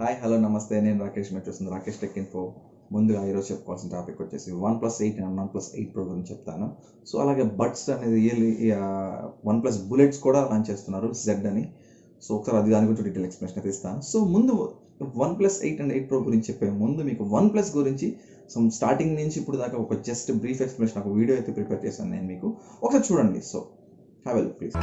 Hi hello నమస్తే. నేను రాకేష్ మీరు చూస్తుంది రాకేష్ టెక్ ఇన్ఫో. ముందుగా ఈరోజు చెప్పుకోవాల్సిన టాపిక్ వచ్చేసి one plus eight and one plus eight pro గురించి చెప్తాను. సో అలాగే బడ్స్ అనేది వన్ ప్లస్ బుల్లెట్స్ కూడా లాంచ్ చేస్తున్నారు జెడ్ అని. సో ఒకసారి అది దాని గురించి డీటెయిల్ ఎక్స్ప్లెనేషన్ అయితే ఇస్తాను. సో ముందు one plus eight and eight pro గురించి చెప్పే ముందు మీకు వన్ ప్లస్ గురించి సో స్టార్టింగ్ నుంచి ఇప్పుడు దాకా ఒక జస్ట్ బ్రీఫ్ ఎక్స్ప్లెనేషన్ ఒక వీడియో అయితే ప్రిపేర్ చేశాను నేను మీకు. ఒకసారి చూడండి. So have well please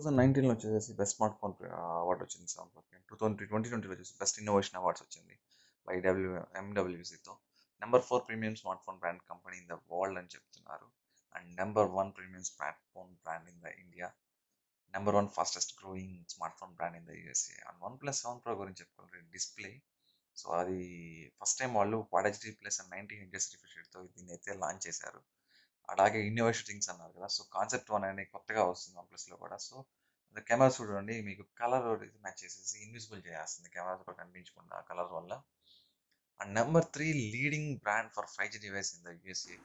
thousand నైన్టీన్లో వచ్చేసి బెస్ట్ స్మార్ట్ ఫోన్ అవార్డు వచ్చింది సాంప్రదాయం టూ థౌసండ్ ట్వంటీ ట్వంటీలో వచ్చేసి బెస్ట్ ఇన్నోవేషన్ అవార్డ్స్ వచ్చింది by W ఎండబ్ల్యూసీతో number four premium smart phone brand company in the world అని చెప్తున్నారు. And number one premium smart phone brand in the India number one fastest growing smart phone brand in the USA and one plus seven pro గురించి చెప్పుకుంటే display so అది first time వాళ్ళు quad HD plus and nineteen inches రిఫ్రెషర్తో దీన్ని అయితే launch చేశారు. అలాగే innovation things అన్నారు కదా. సో కాన్సెప్ట్ వన్ అనేది కొత్తగా వస్తుంది వన్ ప్లస్లో కూడా. సో కెమెరా చూడండి మీకు కలర్ మ్యాచ్ చేసేసి ఇన్విజిబుల్ చేస్తుంది కెమెరా కూడా కనిపించకుండా కలర్ వల్ల. And number three leading brand for five G device in the USA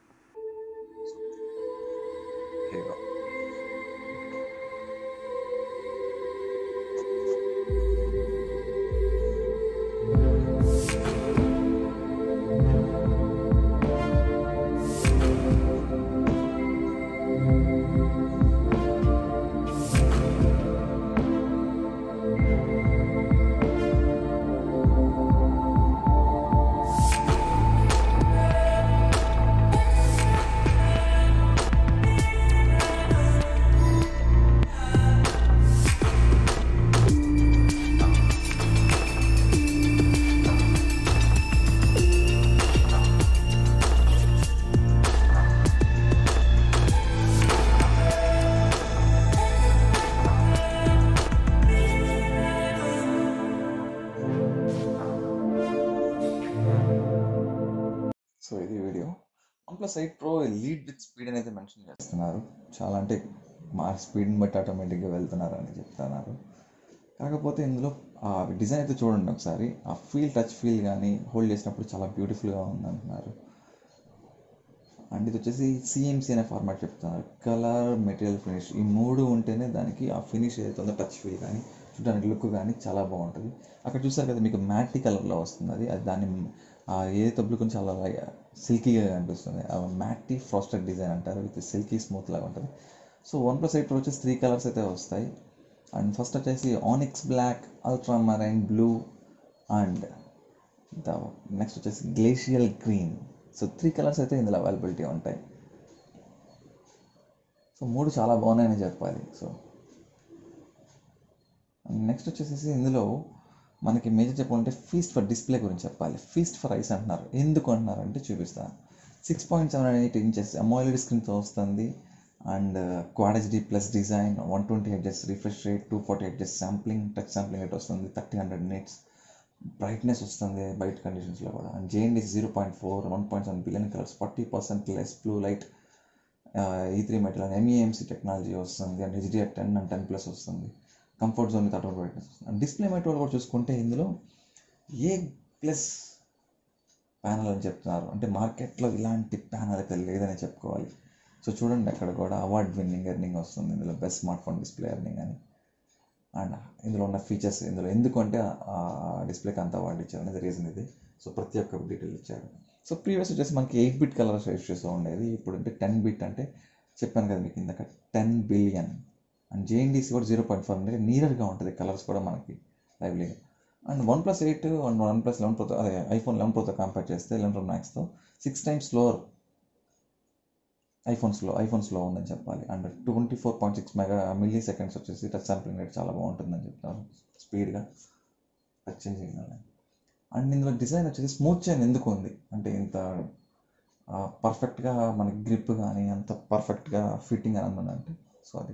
site pro lead with speed అనేది మెన్షన్ చేస్తున్నారు. చాలా అంటే మా స్పీడ్ని బట్టి ఆటోమేటిక్గా వెళ్తున్నారు అని చెప్తున్నారు. కాకపోతే ఇందులో ఆ డిజైన్ అయితే చూడండి ఒకసారి. ఆ ఫీల్ టచ్ ఫీల్ కానీ హోల్డ్ చేసినప్పుడు చాలా బ్యూటిఫుల్గా ఉంది అంటున్నారు అండ్ ఇది వచ్చేసి సిఎంసి అనే ఫార్మాట్ చెప్తున్నారు. కలర్ మెటీరియల్ ఫినిష్ ఈ మూడు ఉంటేనే దానికి ఆ ఫినిష్ ఏదైతే ఉందో టచ్ ఫీల్ కానీ చూడడానికి లుక్ కానీ చాలా బాగుంటుంది. అక్కడ చూసారు కదా మీకు మ్యాటి కలర్లో వస్తుంది. అది అది దాన్ని ఆ ఏదైతే బ్లూ కొంచెం చాలా సిల్కీగా కనిపిస్తుంది. ఆ మ్యాటీ ఫ్రాస్టెడ్ డిజైన్ అంటారు. విత్ సిల్కీ స్మూత్ లాగా ఉంటుంది. సో వన్ ప్లస్ ఎయిట్ వచ్చేసి త్రీ కలర్స్ అయితే వస్తాయి. అండ్ ఫస్ట్ వచ్చేసి onyx black ultra marine blue and the next వచ్చేసి glacial green so three colours అయితే ఇందులో అవైలబిలిటీ ఉంటాయి. సో మూడు చాలా బాగున్నాయని చెప్పాలి. సో నెక్స్ట్ వచ్చేసి ఇందులో మనకి మేజర్ చెప్పాలంటే ఫీస్ట్ ఫర్ డిస్ప్లే గురించి చెప్పాలి. ఫీస్ట్ ఫర్ ఐస్ అంటున్నారు. ఎందుకు అంటున్నారు అంటే చూపిస్తాను six point seven eight inches AMOLED స్క్రీన్తో వస్తుంది. And quad HD plus design one twenty hertz refresh rate two forty hertz sampling touch sampling rate వస్తుంది థర్టీ హండ్రెడ్ నిట్స్ బ్రైట్నెస్ వస్తుంది బయట కండిషన్స్లో కూడా. And JND zero point four one point seven billion colours forty percent less blue light E three metal and MEMC technology వస్తుంది. And HDR ten and ten plus వస్తుంది. Comfort zone with auto brightness and display material కూడా చూసుకుంటే ఇందులో ఏ plus panel అని చెప్తున్నారు. అంటే మార్కెట్లో ఇలాంటి ప్యానల్ అయితే లేదని చెప్పుకోవాలి. సో చూడండి అక్కడ కూడా అవార్డ్ విన్నింగ్ ఎర్నింగ్ వస్తుంది. ఇందులో best smart phone display earning అని. అండ్ ఇందులో ఉన్న ఫీచర్స్ ఇందులో ఎందుకంటే డిస్ప్లేకి అంత అవార్డు ఇచ్చారు అనేది రీజన్ ఇది. సో ప్రతి ఒక్క డీటెయిల్ ఇచ్చారు. సో ప్రీవియస్ వచ్చేసి మనకి ఎయిట్ బిట్ కలర్ యూస్ చేస్తూ ఉండేది. ఇప్పుడు అంటే టెన్ బిట్ అంటే చెప్పాను కదా మీకు ఇందాక టెన్ బిలియన్ అండ్ జేఎన్డీసీ కూడా జీరో పాయింట్ ఫోర్ అంటే నీరర్గా ఉంటుంది కలర్స్ కూడా మనకి లైవ్లీగా and one plus eight and one plus eleven ప్రోతో అదే ఐఫోన్ లెవెన్ ప్రోతో కంపేర్ చేస్తే లెవెన్ ప్రో మ్యాక్స్తో సిక్స్ టైమ్స్ స్లోవర్ ఐఫోన్స్లో ఐఫోన్స్లో ఉందని చెప్పాలి. And twenty four point six mega milli seconds వచ్చేసి టచ్ శాంప్లింగ్ రేట్ చాలా బాగుంటుందని చెప్తారు స్పీడ్గా టచ్ చేంజింగ్ అండ్ ఇందులో డిజైన్ వచ్చేసి స్మూత్ చైన్ ఎందుకు ఉంది? అంటే ఇంత పర్ఫెక్ట్గా మనకి గ్రిప్ కానీ అంత పర్ఫెక్ట్గా ఫిట్టింగ్ అని అంటే సో అది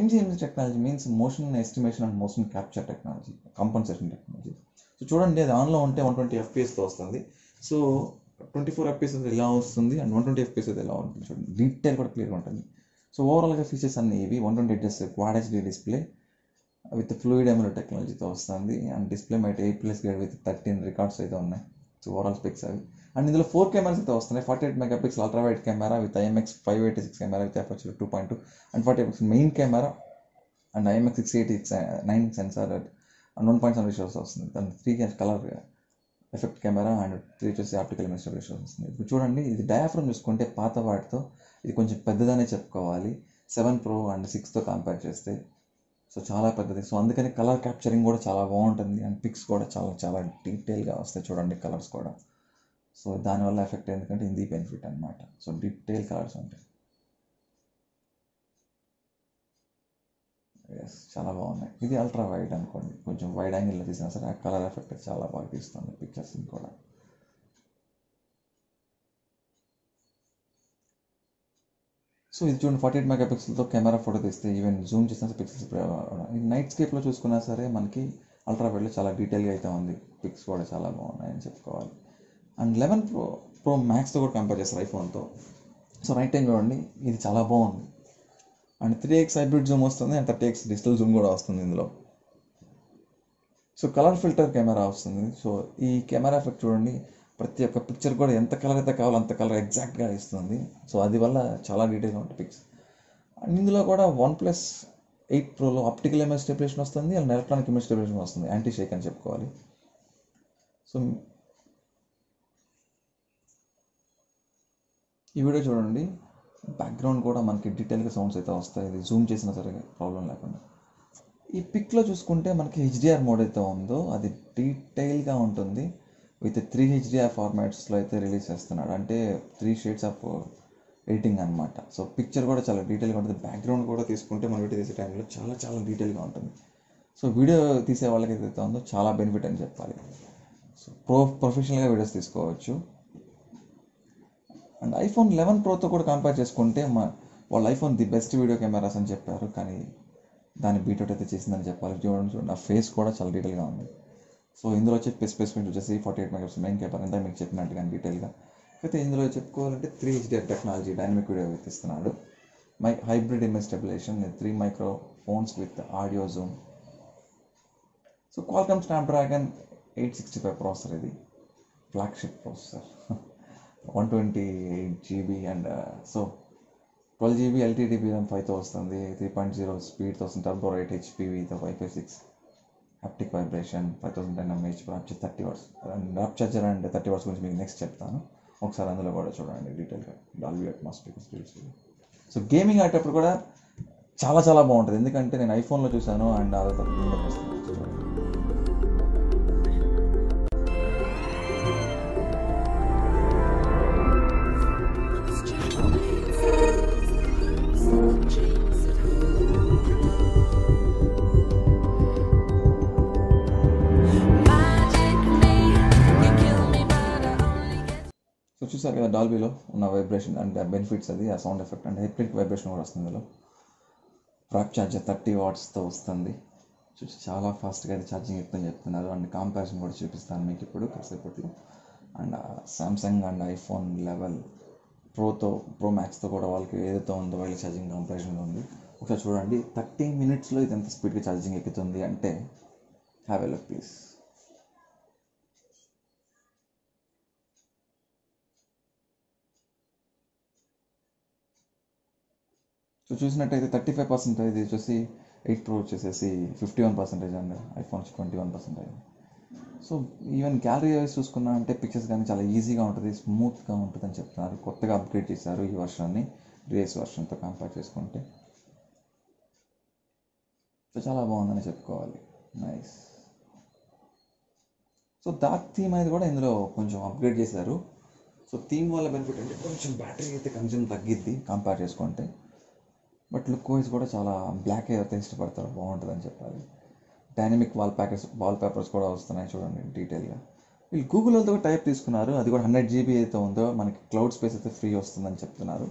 M G M G technology means motion estimation and motion capture technology compensation technology so చూడండి అది ఆన్లో ఉంటే వన్ ట్వంటీ ఎఫ్పిఎస్తో వస్తుంది. సో ట్వంటీ ఫోర్ ఎఫ్పిఎస్ అది ఎలా వస్తుంది? అండ్ వన్ ట్వంటీ ఎఫ్పిఎస్ అది ఎలా ఉంటుంది? చూడండి డీటెయిల్ కూడా క్లియర్గా ఉంటుంది. సో ఓవరాల్గా ఫీచర్స్ అన్ని ఇవి one twenty edges quad HD display with fluid M L టెక్నాలజీతో వస్తుంది. And display mate eight plus grade with thirteen records అయితే ఉన్నాయి. సో ఓవరాల్ స్పెక్స్ అవి. అండ్ ఇందులో ఫోర్ కెమెరాస్ అయితే వస్తున్నాయి. Forty eight mega pixel ultra wide camera with I M X five eighty six camera with F two point two and forty eight main camera and I M X six eighty nine sensor and one point seven రిషోస్ వస్తుంది. దాని three colour effect camera and three వచ్చేసి optical మెస్టర్ రిషోస్ వస్తుంది. ఇప్పుడు చూడండి ఇది diaphragm చూసుకుంటే పాత వాటితో ఇది కొంచెం పెద్దదనే చెప్పుకోవాలి. సెవెన్ ప్రో అండ్ సిక్స్తో కంపేర్ చేస్తే సో చాలా పెద్దది. సో అందుకని కలర్ క్యాప్చరింగ్ కూడా చాలా బాగుంటుంది. అండ్ పిక్స్ కూడా చాలా చాలా డీటెయిల్గా వస్తాయి చూడండి కలర్స్ కూడా. సో దానివల్ల ఎఫెక్ట్ ఎందుకంటే ఇది బెనిఫిట్ అనమాట సో డీటెయిల్ కార్డ్స్ ఉంటాయి. ఎస్ చాలా బాగున్నాయి. ఇది అల్ట్రా వైడ్ అనుకోండి. కొంచెం వైడ్ యాంగిల్లో తీసినా సరే ఆ కలర్ ఎఫెక్ట్ చాలా బాగా తీస్తుంది పిక్చర్స్ని కూడా. సో ఇది చూడండి ఫార్టీ ఎయిట్ మెగా పిక్సెల్తో కెమెరా ఫోటో తీస్తే ఈవెన్ జూమ్ చేసిన పిక్సెల్స్ నైట్ స్కేప్లో చూసుకున్నా సరే మనకి అల్ట్రా వైడ్లో చాలా డీటెయిల్గా అయితే ఉంది. పిక్స్ కూడా చాలా బాగున్నాయని చెప్పుకోవాలి. అండ్ లెవెన్ ప్రో ప్రో మ్యాక్స్తో కూడా కంపేర్ చేస్తారు ఐఫోన్తో. సో రైట్ టైం చూడండి ఇది చాలా బాగుంది. And three X hybrid zoom వస్తుంది and thirty X digital zoom కూడా వస్తుంది ఇందులో. సో కలర్ ఫిల్టర్ కెమెరా వస్తుంది. సో ఈ కెమెరా ఎఫెక్ట్ చూడండి ప్రతి ఒక్క పిక్చర్ కూడా ఎంత కలర్ అయితే కావాలో అంత కలర్ ఎగ్జాక్ట్గా ఇస్తుంది. సో అది వల్ల చాలా డీటెయిల్గా ఉంటుంది పిక్స్. అండ్ ఇందులో కూడా వన్ ప్లస్ ఎయిట్ ప్రోలో ఆప్టికల్ ఇమేజ్ స్టెబిలేషన్ వస్తుంది అండ్ ఎలక్ట్రానిక్ ఇమేజ్ స్టెబిలేషన్ వస్తుంది యాంటీ షేక్ అని చెప్పుకోవాలి. సో ఈ వీడియో చూడండి. బ్యాక్గ్రౌండ్ కూడా మనకి డీటెయిల్గా సౌండ్స్ అయితే వస్తాయి. ఇది జూమ్ చేసినా సరే ప్రాబ్లం లేకుండా. ఈ పిక్లో చూసుకుంటే మనకి హెచ్డిఆర్ మోడ్ అయితే ఉందో అది డీటెయిల్గా ఉంటుంది. విత్ త్రీ హెచ్డిఆర్ ఫార్మాట్స్లో అయితే రిలీజ్ చేస్తున్నాడు. అంటే త్రీ షేడ్స్ ఆఫ్ ఎడిటింగ్ అనమాట సో పిక్చర్ కూడా చాలా డీటెయిల్గా ఉంటుంది. బ్యాక్గ్రౌండ్ కూడా తీసుకుంటే మనం వీడియో తీసే టైంలో చాలా చాలా డీటెయిల్గా ఉంటుంది. సో వీడియో తీసే వాళ్ళకి ఏదైతే ఉందో చాలా బెనిఫిట్ అని చెప్పాలి. సో ప్రో ప్రొఫెషనల్గా వీడియోస్ తీసుకోవచ్చు. అండ్ ఐఫోన్ లెవెన్ ప్రోతో కూడా కంపేర్ చేసుకుంటే మా వాళ్ళ iPhone the best video cameras అని చెప్పారు. కానీ దాన్ని బీటౌట్ అయితే చేసిందని చెప్పాలి. చూడండి చూడండి. ఆ ఫేస్ కూడా చాలా డీటెయిల్గా ఉంది. సో ఇందులో వచ్చే స్పెసిఫికేషన్ వచ్చేసి forty eight megapix main camera అంతా మీకు చెప్పినట్టుగా డీటెయిల్గా అయితే ఇందులో చెప్పుకోవాలంటే three HDR technology dynamic video ఇస్తున్నాడు my hybrid image stabilisation three microphones with audio zoom so Qualcomm Snapdragon eight sixty five processor ఇది. Flagship processor one twenty eight GB and so twelve GB LTDB RAM ఫైవ్తో వస్తుంది three point zero స్పీడ్తో వస్తుంది turbo write హెచ్పీవీతో five five six haptic vibration five thousand ten mAh warp thirty verse warp charger and thirty verse గురించి మీకు next చెప్తాను. ఒకసారి అందులో కూడా చూడండి డీటెయిల్గా Dolby Atmos speeds so gaming ఆడేటప్పుడు కూడా చాలా చాలా బాగుంటుంది. ఎందుకంటే నేను ఐఫోన్లో చూశాను అండ్ అదే డాల్బీలో ఉన్న వైబ్రేషన్ అండ్ బెనిఫిట్స్ అది ఆ sound effect and haptic vibration కూడా వస్తుంది ఇందులో. ర్యాప్ ఛార్జర్ థర్టీ వాట్స్తో వస్తుంది. చూసి చాలా ఫాస్ట్గా అయితే ఛార్జింగ్ ఎక్కుతుందని చెప్తున్నారు. అండ్ కాంపారిజన్ కూడా చూపిస్తాను మీకు ఇప్పుడు కాసేపట్లో. And Samsung and iPhone eleven ప్రోతో pro మ్యాక్స్తో కూడా వాళ్ళకి ఏదైతే ఉందో వాళ్ళ ఛార్జింగ్ కంపారిజన్ ఉంది. ఒకసారి చూడండి థర్టీ మినిట్స్లో ఇది ఎంత స్పీడ్గా ఛార్జింగ్ ఎక్కుతుంది అంటే హ్యావ్ ఎ ప్లీజ్ సో చూసినట్టయితే థర్టీ ఫైవ్ పర్సెంటేజ్ ఇది వచ్చేసి ఎయిట్ ప్రో వచ్చేసేసి fifty one percentage and iPhone twenty one percentage. So even gallery wise చూసుకున్నా అంటే పిక్చర్స్ కానీ చాలా ఈజీగా ఉంటుంది స్మూత్గా ఉంటుంది అని చెప్తున్నారు. కొత్తగా అప్గ్రేడ్ చేశారు ఈ వర్షాన్ని రేస్ వర్షన్తో కంపేర్ చేసుకుంటే. సో చాలా బాగుందని చెప్పుకోవాలి. నైస్. సో డార్క్ థీమ్ అనేది కూడా ఇందులో కొంచెం అప్గ్రేడ్ చేశారు. సో థీమ్ వల్ల బెనిఫిట్ అంటే కొంచెం బ్యాటరీ అయితే కన్జ్యూమ్ తగ్గిద్ది కంపేర్ చేసుకుంటే. బట్ లుక్ వైజ్ కూడా చాలా బ్లాక్ అయితే ఇష్టపడతారు బాగుంటుందని చెప్పాలి. Dynamic wall packets wallpapers కూడా వస్తున్నాయి చూడండి డీటెయిల్గా వీళ్ళు గూగుల్ వాళ్ళతో టైప్ తీసుకున్నారు. అది కూడా హండ్రెడ్ జీబీ అయితే ఉందో మనకి క్లౌడ్ స్పేస్ అయితే ఫ్రీ వస్తుందని చెప్తున్నారు.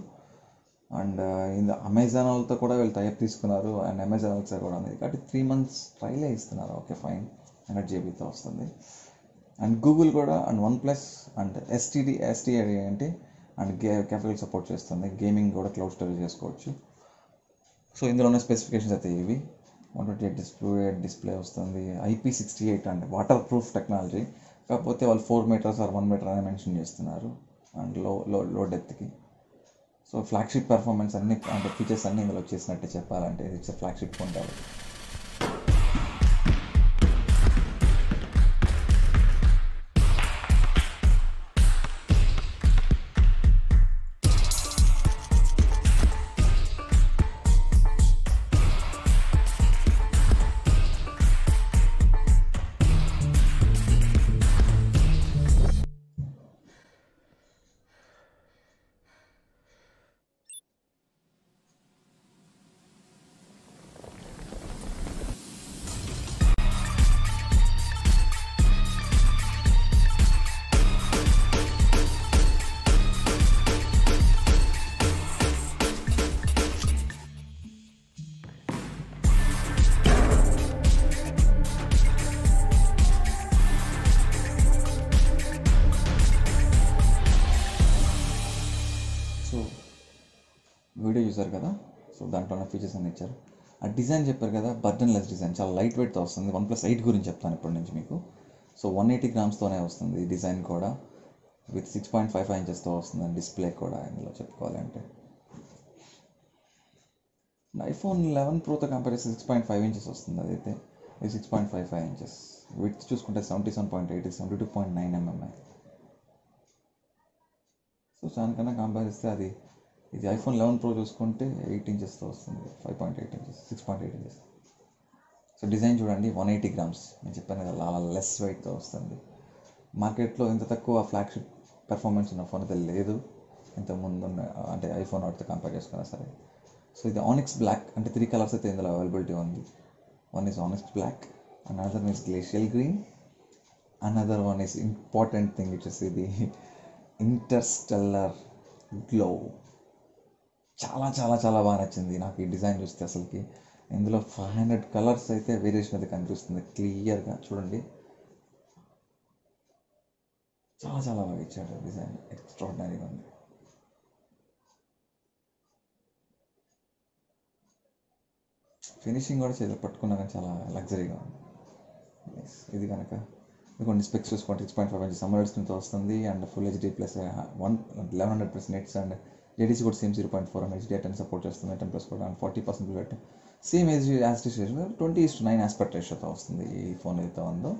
అండ్ uh, ఇంద అమెజాన్ వాళ్ళతో కూడా వీళ్ళు టైప్ తీసుకున్నారు. అండ్ అమెజాన్ వాళ్ళతో కూడా ఉంది. కాబట్టి త్రీ మంత్స్ ట్రైలే ఇస్తున్నారు. ఓకే ఫైన్ హండ్రెడ్ జీబీతో వస్తుంది. అండ్ గూగుల్ కూడా and OnePlus and STD STID అంటే అండ్ గే క్యాపిటల్ సపోర్ట్ చేస్తుంది. గేమింగ్ కూడా క్లౌడ్ స్టోరేజ్ చేసుకోవచ్చు. సో ఇందులో ఉన్న స్పెసిఫికేషన్స్ అయితే ఇవి. One twenty eight display display వస్తుంది. IP sixty eight and. Waterproof technology కాకపోతే వాళ్ళు four metres or one metre అని మెన్షన్ చేస్తున్నారు. అండ్లో లో లో డెప్త్కి సో ఫ్లాగ్షిప్ పెర్ఫార్మెన్స్ అన్ని అంటే ఫీచర్స్ అన్ని ఇందులో వచ్చేసినట్టే చెప్పాలంటే. ఇట్స్ ఫ్లాగ్షిప్ ఫోన్ కాబట్టి. చూసారు కదా? సో దాంట్లో ఉన్న ఫీచర్స్ అన్ని ఇచ్చారు. ఆ డిజైన్ చెప్పారు కదా బర్డన్ లెస్ డిజైన్. చాలా లైట్ వెయిట్తో వస్తుంది. వన్ ప్లస్ ఎయిట్ గురించి చెప్తాను ఇప్పటి నుంచి మీకు. సో వన్ ఎయిటీ గ్రామ్స్తోనే వస్తుంది ఈ డిజైన్ కూడా. With six point five five ఇంచెస్తో వస్తుంది డిస్ప్లే కూడా ఇందులో చెప్పుకోవాలంటే ఐఫోన్ లెవెన్ ప్రోతో కంపేర్ చేస్తే సిక్స్ పాయింట్ ఫైవ్ ఇంచెస్ వస్తుంది అదైతే. ఇది six point five five inches with చూసుకుంటే seventy seven point eight seventy two point nine MMI so దానికన్నా కంపేర్ చేస్తే అది ఇది ఐఫోన్ లెవెన్ ప్రో చూసుకుంటే ఎయిట్ ఇంచెస్తో వస్తుంది. Five point eight inches six point eight inches. So design చూడండి one eighty grams. నేను చెప్పాను కదా అలా లెస్ వెయిట్తో వస్తుంది. మార్కెట్లో ఇంత తక్కువ ఫ్లాగ్షిప్ పెర్ఫార్మెన్స్ ఉన్న ఫోన్ అయితే లేదు. ఇంత ముందు ఉన్న అంటే ఐఫోన్ వాటితో కంపేర్ చేసుకున్నా సరే. సో ఇది ఆనిక్స్ బ్లాక్ అంటే త్రీ కలర్స్ అయితే ఇందులో అవైలబిలిటీ ఉంది. One is onyx black and other is glacial green another one is important thing ఇచ్చేసి ఇది ఇంటర్స్టెల్లర్ గ్లో చాలా చాలా చాలా బాగా నచ్చింది. నాకు ఈ డిజైన్ చూస్తే అసలుకి. ఇందులో ఫైవ్ హండ్రెడ్ కలర్స్ అయితే వేరియేషన్ అయితే కనిపిస్తుంది. క్లియర్గా చూడండి. చాలా చాలా బాగా ఇచ్చాడు డిజైన్. ఎక్స్ట్రాడినరీగా ఉంది. ఫినిషింగ్ కూడా చేతిలో పట్టుకున్నా కానీ చాలా లగ్జరీగా ఉంది. ఇది కనుక. కొన్ని స్పెక్స్ చూసుకోండి. Six point five inch summer స్క్రీన్తో వస్తుంది. And full HD plus one eleven hundred plus nits and ladies కూడా same zero point four MS HD ten support చేస్తుంది టెన్ ప్లస్ కూడా forty percent bet same age యాస్టిస్ twenty is nine aspect రేషియోతో వస్తుంది ఈ phone ఏదైతే ఉందో.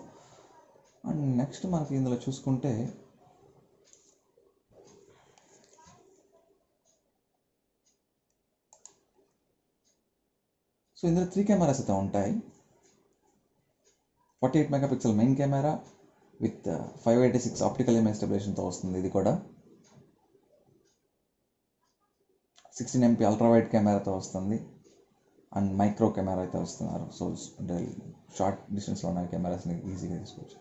And next మనకి ఇందులో చూసుకుంటే సో ఇందులో త్రీ కెమెరాస్ అయితే ఉంటాయి. Forty eight mega pixel main camera with five eighty six optical image స్టెబిలేషన్తో వస్తుంది ఇది కూడా. సిక్స్టీన్ ఎంపీ అల్ట్రా వైడ్ కెమెరాతో వస్తుంది. అండ్ మైక్రో కెమెరా అయితే వస్తున్నారు. సో అంటే షార్ట్ డిస్టెన్స్లో ఉన్న కెమెరాస్ని ఈజీగా తీసుకోవచ్చు.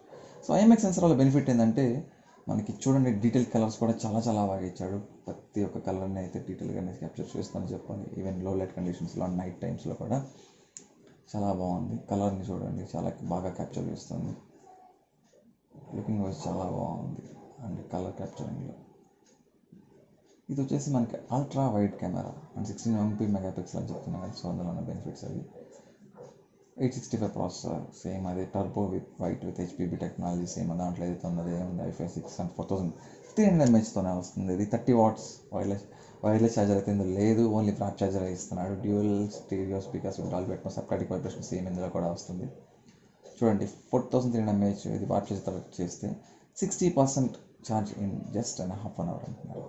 సో ఐఎంఎక్స్ సెన్సర్ వల్ల బెనిఫిట్ ఏంటంటే మనకి చూడండి డీటెయిల్ కలర్స్ కూడా చాలా చాలా బాగా ఇచ్చాడు. ప్రతి ఒక్క కలర్ని అయితే డీటెయిల్గా క్యాప్చర్ చేస్తానని చెప్పాలి. ఈవెన్లో లైట్ కండిషన్స్లో నైట్ టైమ్స్లో కూడా చాలా బాగుంది. కలర్ని చూడండి చాలా బాగా క్యాప్చర్ చేస్తుంది. లుకింగ్ వైజ్ చాలా బాగుంది. అండ్ కలర్ క్యాప్చరింగ్లో. ఇది వచ్చేసి మనకి ultra wide camera and sixteen MP mega pixel అని చెప్తున్నాను కదా సో అందులో ఉన్న బెనిఫిట్స్ అవి. Eight sixty five processor same అదే turbo with write with HPB technology same దాంట్లో ఏదైతే ఉన్నది ఏముంది? WiFi six and four thousand three hundred ఎంహెచ్తోనే వస్తుంది. ఇది thirty watts wireless wireless charger అయితే ఇందులో లేదు ఓన్లీ ఫ్లాట్ ఛార్జర్ ఇస్తున్నాడు. డ్యూయల్ స్టీరియో స్పీకర్స్ డాల్ పెట్టిన సబ్కాటిక్ వైబ్రేషన్ సేమ్ ఇందులో కూడా వస్తుంది. చూడండి four thousand three hundred mAh ఇది వాట్ చేసి చేస్తే sixty percent charge in just and half an hour అంటున్నారు.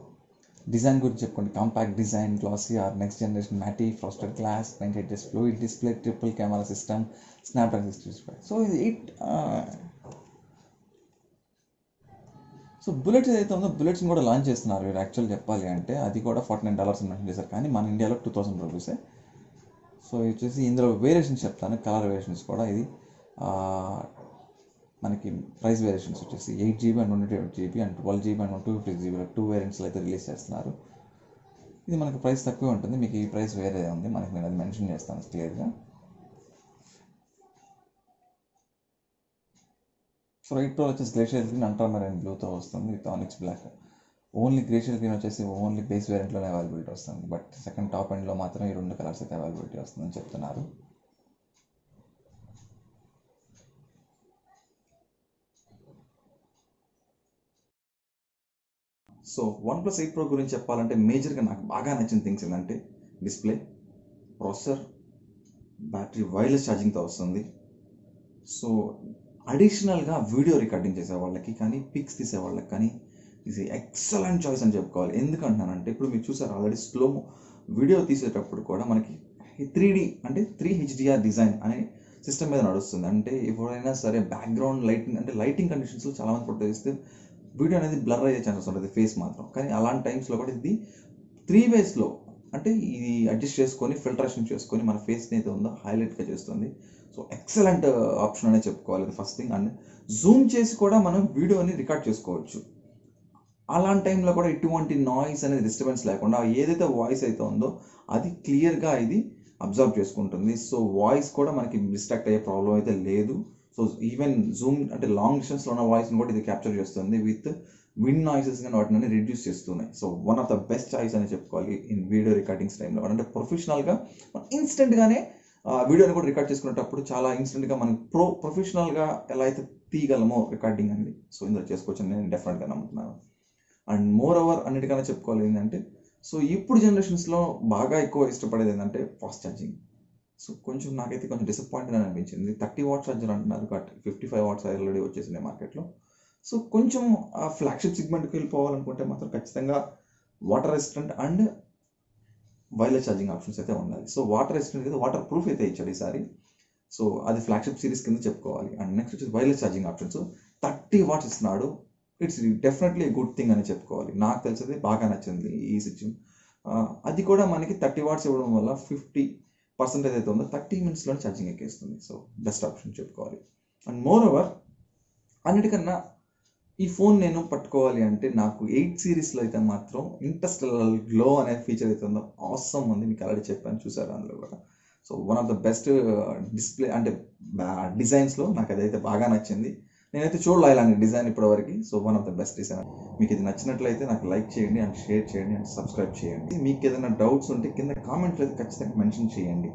డిజైన్ గురించి చెప్పుకోండి. Compact design glossy or next generation matte frosted glass nine edges fluid display triple camera system Snapdragon sixty five so ఇది eight so bullets ఏదైతే ఉందో బుల్లెట్స్ని కూడా launch చేస్తున్నారు మీరు actual చెప్పాలి అంటే అది కూడా ఫార్టీ నైన్ డాలర్స్ మెన్షన్ చేశారు. కానీ మన ఇండియాలో టూ థౌసండ్ రూపీసే సో ఇది వచ్చేసి ఇందులో వేరియేషన్స్ చెప్తాను. కలర్ వేరియేషన్స్ కూడా ఇది. Uh, మనకి ప్రైస్ వేరియేషన్స్ వచ్చేసి eight GB and one eight GB and twelve GB and one two fifty జీబీలో two వేరియంట్స్లో అయితే రిలీజ్ చేస్తున్నారు. ఇది మనకి ప్రైస్ తక్కువే ఉంటుంది. మీకు ఈ ప్రైస్ వేరే ఉంది. మనకి నేను అది మెన్షన్ చేస్తాను క్లియర్గా సో రైట్ ప్రో వచ్చేసి గ్లేషియర్ గ్రీన్ అంటామరైన్ బ్లూతో వస్తుంది. With onyx black only glacier green వచ్చేసి ఓన్లీ బేస్ వేరియంట్లోనే అవైలబిలిటీ వస్తుంది. బట్ సెకండ్ టాప్ ఎండ్లో మాత్రం ఈ రెండు కలర్స్ అయితే అవైలబిలిటీ వస్తుందని చెప్తున్నారు. So one plus eight pro గురించి చెప్పాలంటే మేజర్గా నాకు బాగా నచ్చిన థింగ్స్ ఏంటంటే డిస్ప్లే ప్రాసెసర్ బ్యాటరీ వైర్లెస్ ఛార్జింగ్తో వస్తుంది. సో అడిషనల్గా వీడియో రికార్డింగ్ చేసే వాళ్ళకి కానీ పిక్స్ తీసే వాళ్ళకి కానీ ఇది ఎక్సలెంట్ చాయిస్ అని చెప్పుకోవాలి. ఎందుకంటున్నానంటే ఇప్పుడు మీరు చూసారు ఆల్రెడీ స్లో వీడియో తీసేటప్పుడు కూడా మనకి త్రీ అంటే త్రీ హెచ్డిఆర్ డిజైన్ అనే సిస్టమ్ మీద నడుస్తుంది. అంటే ఎవరైనా సరే బ్యాక్గ్రౌండ్ లైటింగ్ అంటే లైటింగ్ కండిషన్స్లో చాలామంది ఫోటో తీస్తే వీడియో అనేది బ్లర్ అయ్యే ఛాన్సెస్ ఉంటుంది ఫేస్ మాత్రం. కానీ అలాంటి టైమ్స్లో కూడా ఇది త్రీ వేస్లో అంటే ఇది అడ్జస్ట్ చేసుకొని ఫిల్టరేషన్ చేసుకొని మన ఫేస్ని అయితే ఉందో హైలైట్గా చేస్తుంది. సో ఎక్సలెంట్ ఆప్షన్ అనే చెప్పుకోవాలి ఇది ఫస్ట్ థింగ్ అండ్ జూమ్ చేసి కూడా మనం వీడియోని రికార్డ్ చేసుకోవచ్చు. అలాంటి టైంలో కూడా ఎటువంటి నాయిస్ అనేది డిస్టర్బెన్స్ లేకుండా ఏదైతే వాయిస్ అయితే ఉందో అది క్లియర్గా ఇది అబ్జర్వ్ చేసుకుంటుంది. సో వాయిస్ కూడా మనకి డిస్ట్రాక్ట్ అయ్యే ప్రాబ్లం అయితే లేదు. సో ఈవెన్ జూమ్ అంటే లాంగ్ డిస్టెన్స్లో ఉన్న వాయిస్ని కూడా ఇది క్యాప్చర్ చేస్తుంది. విత్ విండ్ నాయిసెస్ కానీ వాటిని రిడ్యూస్ చేస్తున్నాయి. So one of the best choice అని చెప్పుకోవాలి ఇన్ వీడియో రికార్డింగ్స్ టైంలో అంటే ప్రొఫెషనల్గా ఇన్స్టెంట్గానే వీడియోని కూడా రికార్డ్ చేసుకునేటప్పుడు చాలా ఇన్స్టెంట్గా మనం ప్రో ప్రొఫెషనల్గా ఎలా అయితే తీయగలమో రికార్డింగ్ అనేది. సో ఇందులో చేసుకోవచ్చు నేను డెఫినెట్గా నమ్ముతున్నాను. అండ్ మోర్ ఓవర్ అన్నిటికన్నా చెప్పుకోవాలి ఏంటంటే సో ఇప్పుడు జనరేషన్స్లో బాగా ఎక్కువ ఇష్టపడేది ఏంటంటే ఫాస్ట్ ఛార్జింగ్ సో కొంచెం నాకైతే కొంచెం డిసప్పాయింట్ అని అనిపించింది. థర్టీ వాట్స్ ఛార్జర్ అంటున్నారు but fifty five watts already వచ్చేసినాయి మార్కెట్లో. సో కొంచెం ఆ ఫ్లాగ్షిప్ సిగ్మెంట్కి వెళ్ళిపోవాలనుకుంటే మాత్రం ఖచ్చితంగా water resistant and wireless charging options అయితే ఉండాలి. సో వాటర్ రెసిస్టెంట్ అయితే వాటర్ ప్రూఫ్ అయితే ఇచ్చాడు ఈసారి. సో అది ఫ్లాగ్షిప్ సిరీస్ కింద చెప్పుకోవాలి. అండ్ నెక్స్ట్ వచ్చేసి wireless charging options thirty watts ఇస్తున్నాడు. ఇట్స్ డెఫినెట్లీ గుడ్ థింగ్ అని చెప్పుకోవాలి. నాకు తెలిసింది బాగా నచ్చింది ఈ సిచ్యుమ్ అది కూడా మనకి థర్టీ వాట్స్ ఇవ్వడం వల్ల ఫిఫ్టీ పర్సెంటేజ్ అయితే ఉందో థర్టీ మినిట్స్లో ఛార్జింగ్ ఎక్కేస్తుంది. సో బెస్ట్ ఆప్షన్ చెప్పుకోవాలి. అండ్ మోర్ ఓవర్ అన్నిటికన్నా ఈ ఫోన్ నేను పట్టుకోవాలి అంటే నాకు ఎయిట్ సిరీస్లో అయితే మాత్రం ఇంటర్స్టెల్ గ్లో అనే ఫీచర్ అయితే ఉందో అవసరం ఉంది. మీకు ఆల్రెడీ చెప్పాను చూసారు అందులో కూడా? So one of the best display అంటే uh, డిజైన్స్లో నాకు అదైతే బాగా నచ్చింది. నేనైతే చూడలే ఇలాంటి డిజైన్ ఇప్పటివరకు. So one of the best design మీకు ఇది నచ్చినట్లయితే నాకు లైక్ చేయండి అండ్ షేర్ చేయండి అండ్ సబ్స్క్రైబ్ చేయండి. మీకు ఏదైనా డౌట్స్ ఉంటే కింద కామెంట్లు అయితే ఖచ్చితంగా మెన్షన్ చేయండి.